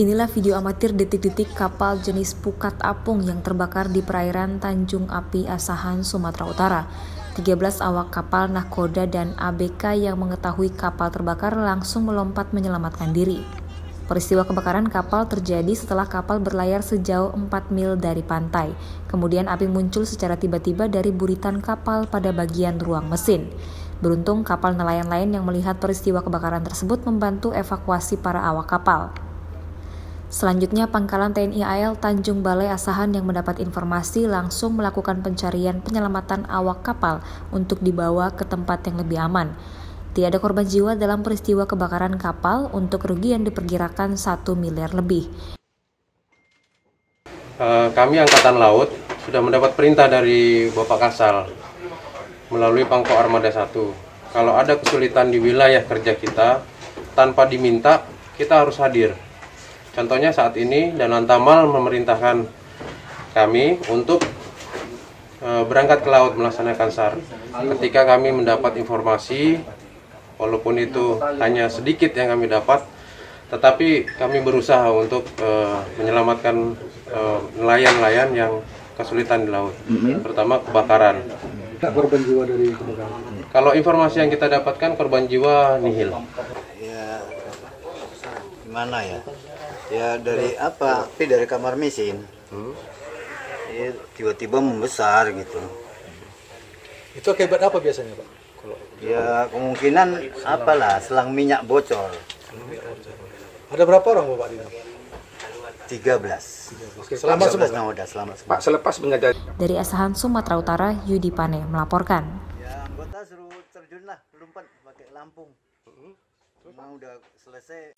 Inilah video amatir detik-detik kapal jenis Pukat Apung yang terbakar di perairan Tanjung Api Asahan, Sumatera Utara. 13 awak kapal nahkoda dan ABK yang mengetahui kapal terbakar langsung melompat menyelamatkan diri. Peristiwa kebakaran kapal terjadi setelah kapal berlayar sejauh 4 mil dari pantai. Kemudian api muncul secara tiba-tiba dari buritan kapal pada bagian ruang mesin. Beruntung kapal nelayan lain yang melihat peristiwa kebakaran tersebut membantu evakuasi para awak kapal. Selanjutnya, Pangkalan TNI AL Tanjung Balai Asahan yang mendapat informasi langsung melakukan pencarian penyelamatan awak kapal untuk dibawa ke tempat yang lebih aman. Tidak ada korban jiwa dalam peristiwa kebakaran kapal untuk kerugian diperkirakan 1 miliar lebih. Eh, kami Angkatan Laut sudah mendapat perintah dari Bapak Kasal melalui Pangkok Armada 1. Kalau ada kesulitan di wilayah kerja kita, tanpa diminta, kita harus hadir Contohnya saat ini dan Tamal memerintahkan kami untuk e, berangkat ke laut melaksanakan SAR. Ketika kami mendapat informasi, walaupun itu hanya sedikit yang kami dapat, tetapi kami berusaha untuk e, menyelamatkan e, nelayan-nelayan yang kesulitan di laut, terutama kebakaran. korban jiwa dari kebakaran? Kalau informasi yang kita dapatkan korban jiwa nihil. Ya, gimana ya? Ya dari apa? Tapi dari kamar mesin. Hmm. tiba-tiba membesar gitu. Itu akibat apa biasanya, Pak? Kalau ya kemungkinan apalah selang minyak bocor. Ada berapa orang Bapak di 13. Oke, selamat semua. Nahoda, selamat semua. Pak, selepas menyadari. Dari Asahan Sumatera Utara, Yudi Pane melaporkan. Ya, anggota suruh terjun lah, lompat pakai lampung. Udah selesai.